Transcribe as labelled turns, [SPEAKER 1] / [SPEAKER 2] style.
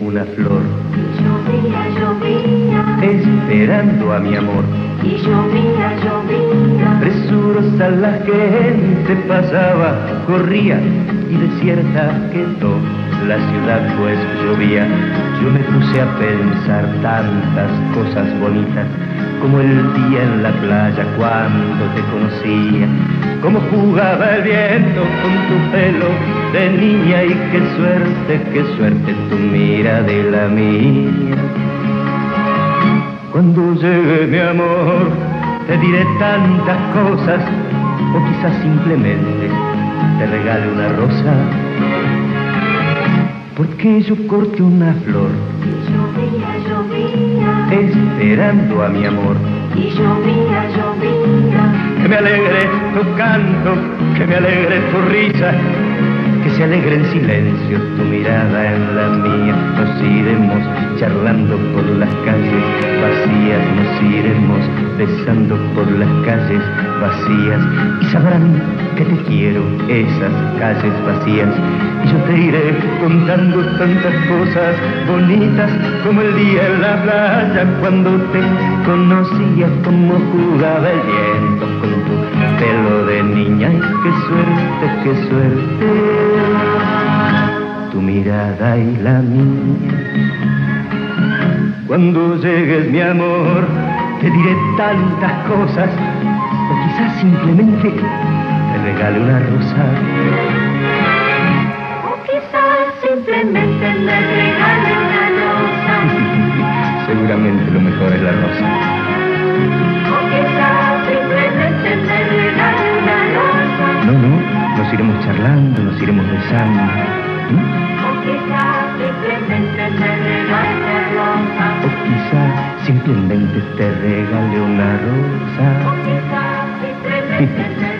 [SPEAKER 1] una flor,
[SPEAKER 2] Y llovía, llovía,
[SPEAKER 1] esperando a mi amor.
[SPEAKER 2] y llovía, llovía.
[SPEAKER 1] Presurosa la gente pasaba, corría y desierta quedó la ciudad pues llovía. Yo me puse a pensar tantas cosas bonitas, como el día en la playa cuando te conocía, como jugaba el viento con tu pelo de niña y qué suerte, qué suerte tu mira de la mía. Cuando llegue mi amor, te diré tantas cosas, o quizás simplemente te regale una rosa. Porque yo corte una flor,
[SPEAKER 2] Y llovía, llovía,
[SPEAKER 1] esperando a mi amor.
[SPEAKER 2] y llovía, llovía.
[SPEAKER 1] Que me alegre tu canto, que me alegre tu risa, que se alegre en silencio tu mirada en la mía. Nos iremos charlando por las calles vacías, nos iremos besando por las calles vacías y sabrán que te quiero esas calles vacías. Y yo te iré contando tantas cosas bonitas como el día en la playa cuando te conocía, como jugaba el viento con tu pelo de niña. Y qué suerte, qué suerte, mirada y la mía. Cuando llegues mi amor, te diré tantas cosas, o quizás simplemente te regale una rosa.
[SPEAKER 2] O quizás simplemente me regale una rosa.
[SPEAKER 1] Seguramente lo mejor es la rosa.
[SPEAKER 2] O quizás simplemente me regale una rosa.
[SPEAKER 1] No, no, nos iremos charlando, nos iremos besando.
[SPEAKER 2] O quizás simplemente me regale rosa.
[SPEAKER 1] O quizás simplemente te regale una
[SPEAKER 2] O
[SPEAKER 1] rosa.
[SPEAKER 2] quizás simplemente me